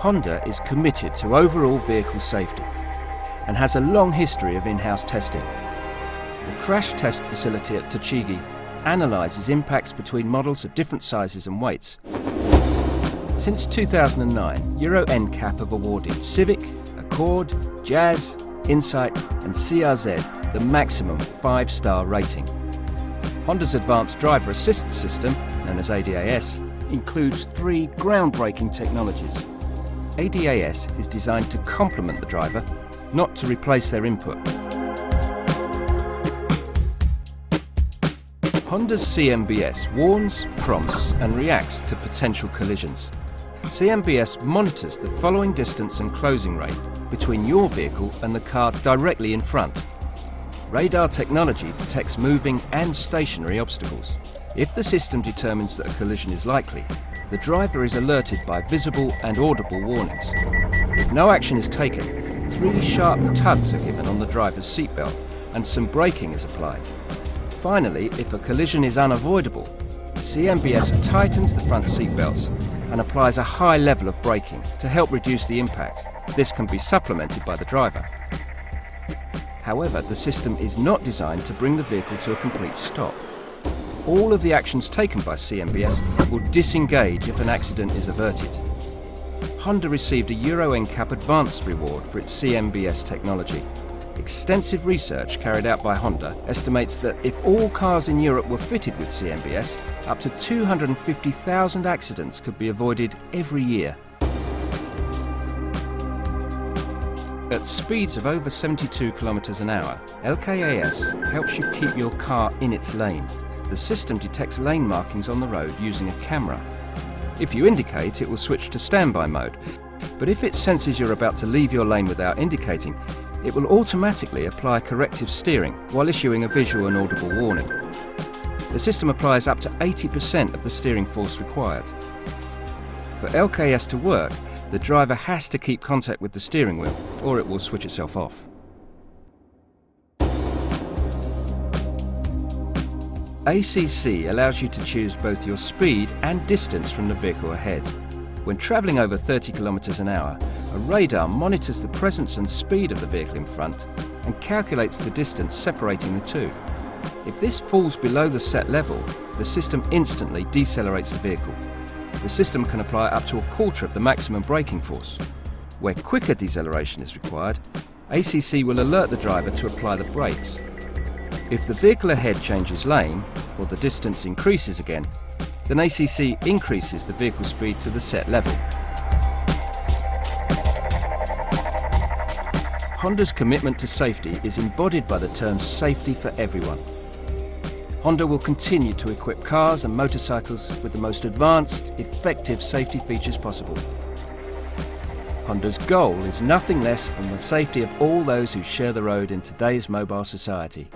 Honda is committed to overall vehicle safety and has a long history of in-house testing. The crash test facility at Tochigi analyses impacts between models of different sizes and weights. Since 2009, Euro NCAP have awarded Civic, Accord, Jazz, Insight and CRZ the maximum five-star rating. Honda's Advanced Driver Assistance System, known as ADAS, includes three groundbreaking technologies. ADAS is designed to complement the driver, not to replace their input. Honda's CMBS warns, prompts and reacts to potential collisions. CMBS monitors the following distance and closing rate between your vehicle and the car directly in front. Radar technology detects moving and stationary obstacles. If the system determines that a collision is likely, the driver is alerted by visible and audible warnings. If no action is taken, three sharp tugs are given on the driver's seatbelt and some braking is applied. Finally, if a collision is unavoidable, CMBS tightens the front seat belts and applies a high level of braking to help reduce the impact. This can be supplemented by the driver. However, the system is not designed to bring the vehicle to a complete stop. All of the actions taken by CMBS will disengage if an accident is averted. Honda received a Euro NCAP Advanced reward for its CMBS technology. Extensive research carried out by Honda estimates that if all cars in Europe were fitted with CMBS, up to 250,000 accidents could be avoided every year. At speeds of over 72 kilometers an hour, LKAS helps you keep your car in its lane. The system detects lane markings on the road using a camera. If you indicate, it will switch to standby mode. But if it senses you're about to leave your lane without indicating, it will automatically apply corrective steering while issuing a visual and audible warning. The system applies up to 80% of the steering force required. For LKS to work, the driver has to keep contact with the steering wheel or it will switch itself off. ACC allows you to choose both your speed and distance from the vehicle ahead. When travelling over 30 km an hour, a radar monitors the presence and speed of the vehicle in front and calculates the distance separating the two. If this falls below the set level, the system instantly decelerates the vehicle. The system can apply up to a quarter of the maximum braking force. Where quicker deceleration is required, ACC will alert the driver to apply the brakes. If the vehicle ahead changes lane, or the distance increases again, then ACC increases the vehicle speed to the set level. Honda's commitment to safety is embodied by the term safety for everyone. Honda will continue to equip cars and motorcycles with the most advanced, effective safety features possible. Honda's goal is nothing less than the safety of all those who share the road in today's mobile society.